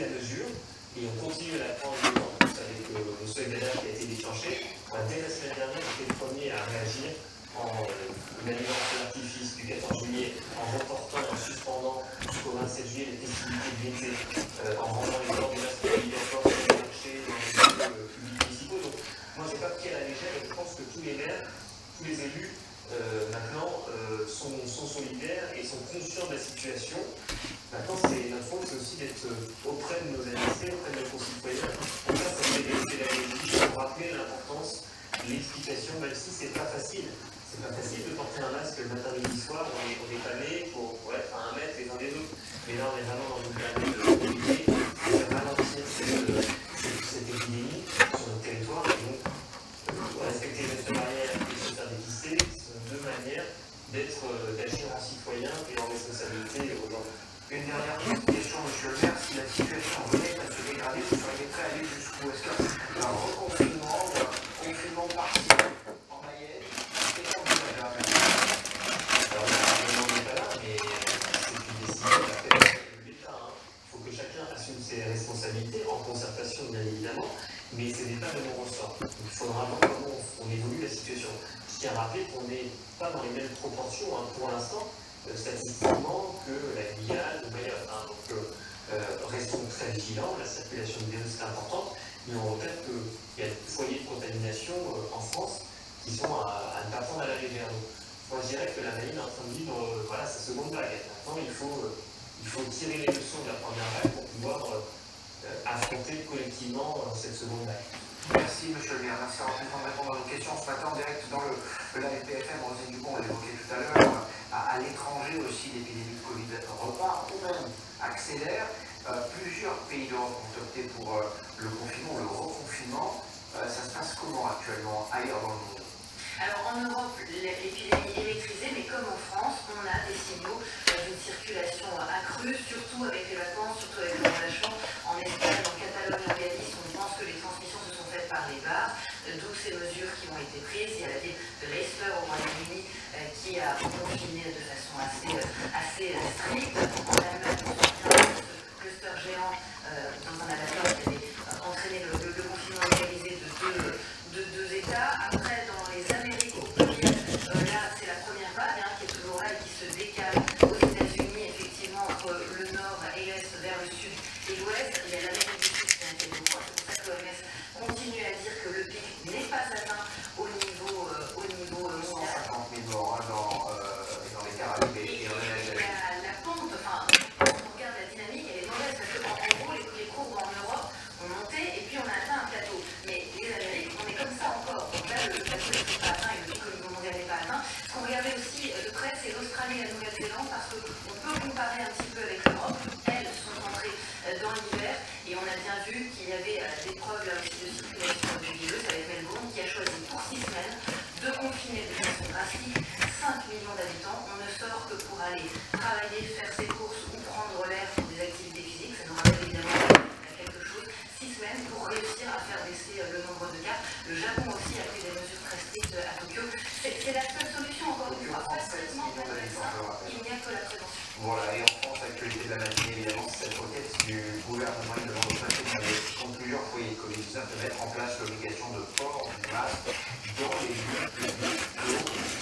la mesure et on continue à la prendre avec le seuil d'alerte qui a été déclenché. Bah, dès la semaine dernière, j'étais le premier à réagir en euh, l'artifice du 14 juillet, en reportant en suspendant jusqu'au 27 juillet les festivités de l'été, euh, en rendant les ordres de obligatoires sur les marchés, dans les lieux publics municipaux. Donc, moi, je n'ai pas pris à la légère et je pense que tous les maires, tous les élus, euh, maintenant, euh, sont solidaires et sont conscients de la situation Maintenant, c'est notre faute aussi d'être auprès de nos administrés, auprès de nos concitoyens. Pour ça, ça fait des pédagogies pour rappeler l'importance, l'explication, même si c'est pas facile. C'est pas facile de porter un masque le matin, midi, soir, on est, on pour, être à un mètre les uns des autres. Mais là, on est vraiment dans une période de de faire ralentir cette, cette, cette épidémie sur notre territoire. Et donc, euh, respecter les gestes barrières et se faire dépister, deux manières d'agir en citoyen et en responsabilité aujourd'hui. Une dernière question, monsieur le maire, si la situation venait à se dégrader, vous seriez prêt à aller jusqu'où Est-ce qu'un reconfinement un confinement partiel en Mayenne est envisageable Alors là, je n'en est pas là, mais c'est une décision de l'État. Hein. Il faut que chacun assume ses responsabilités, en concertation bien évidemment, mais ce n'est pas de mon ressort. Il faudra voir comment on évolue la situation. Je tiens à rappeler qu'on n'est pas dans les mêmes proportions hein, pour l'instant, euh, statistiquement, que la Guyane ou Mayotte. Hein. Donc euh, euh, restons très vigilants, la circulation du virus est importante, mais on regrette qu'il y a des foyers de contamination euh, en France qui sont à, ne pas prendre à la. Donc, moi je dirais que la Marine est en train de vivre euh, voilà, sa seconde vague. Maintenant, il faut, euh, il faut tirer les leçons de la première vague pour pouvoir affronter collectivement cette seconde vague. Merci, monsieur le maire. Merci à de répondre à nos questions ce matin en direct dans le, la LPFM. Rosine Dupont, on l'évoquait tout à l'heure. À, à l'étranger aussi, l'épidémie de Covid repart ou même accélère. Euh, plusieurs pays d'Europe ont opté pour euh, le confinement, le reconfinement. Euh, ça se passe comment actuellement ailleurs dans le monde? Alors en Europe, l'épidémie est maîtrisée, mais comme en France, on a des signaux d'une circulation accrue, surtout avec les vacances, surtout avec le relâchement. En Espagne, en Catalogne, en Galice, on pense que les transmissions se sont faites par les bars, d'où ces mesures qui ont été prises. Il y a la ville de Leicester au Royaume-Uni qui a confiné de façon assez, assez stricte. En Allemagne, on se souvient de ce cluster géant dans un abattoir qui avait entraîné le, le, le confinement localisé de deux, de deux États. Après, dans les Amériques, au pays, euh, là, c'est la première vague hein, qui est toujours là et qui se décale aux États-Unis, effectivement, entre le nord et l'est vers le sud et l'ouest. Il y a l'Amérique du Sud qui inquiète beaucoup. C'est pour ça que l'OMS continue à dire que le pic n'est pas atteint au niveau, euh, au niveau mondial. 150 000 morts hein, dans, euh, dans les Caraïbes et, et. La, la pente, enfin, quand on regarde la dynamique, elle est mauvaise parce qu'en en gros, les, les courbes en Europe ont monté et puis on a atteint un plateau. Mais les Amériques, on est comme ça encore. Donc là, le, le plateau n'est pas atteint et le pic au niveau mondial n'est pas atteint. Ce qu'on regardait aussi de près, c'est l'Australie et la Nouvelle-Zélande parce qu'on peut comparer un petit peu avec l'Europe. Elles sont entrées dans l'hiver et on a bien vu qu'il y avait des preuves de circulation du virus avec Melbourne qui a choisi pour six semaines de confiner de façon drastique 5 millions d'habitants. On ne sort que pour aller travailler, faire ses courses ou prendre l'air pour des activités physiques. Ça nous rappelle évidemment quelque chose. Six semaines pour réussir à faire baisser le nombre de cas. Le Japon aussi a pris des mesures très strictes à Tokyo. C'est la seule solution, encore une fois. Pas seulement pour il n'y a que la prévention. Voilà, et en France, l'actualité de la matinée, évidemment, c'est cette requête du gouvernement de l'entreprise contre plusieurs foyers de Covid-19 de mettre en place l'obligation de port du masque dans les lieux publics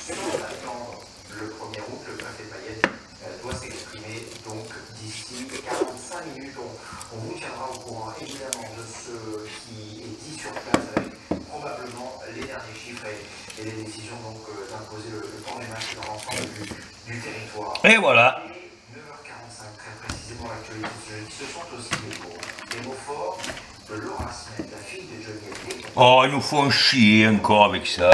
sans attendre le 1er août. Le préfet Mayenne euh, doit s'exprimer donc d'ici 45 minutes. On, vous tiendra au courant évidemment de ce qui est dit sur place avec probablement les derniers chiffres et, les décisions euh, d'imposer le, le port des masques dans l'ensemble du, du territoire. Et voilà. Et 9h45 très précisément l'actualité de ce sont aussi les mots, les mots forts de Laura Smith, la fille de Johnny. Oh, ils nous font chier encore avec ça.